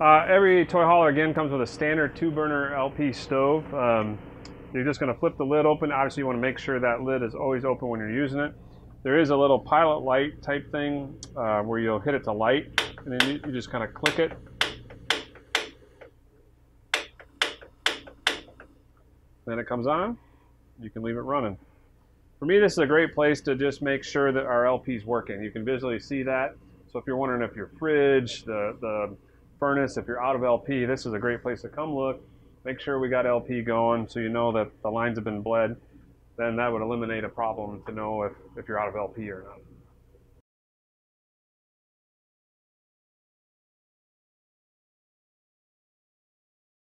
Uh, every toy hauler again comes with a standard two burner LP stove. Um, you're just going to flip the lid open. Obviously, you want to make sure that lid is always open when you're using it. There is a little pilot light type thing uh, where you'll hit it to light, and then you, you just kind of click it. Then it comes on. You can leave it running. For me, this is a great place to just make sure that our LP is working. You can visually see that. So if you're wondering if your fridge, the, the furnace, if you're out of LP, this is a great place to come look. Make sure we got LP going so you know that the lines have been bled. Then that would eliminate a problem to know if, if you're out of LP or not.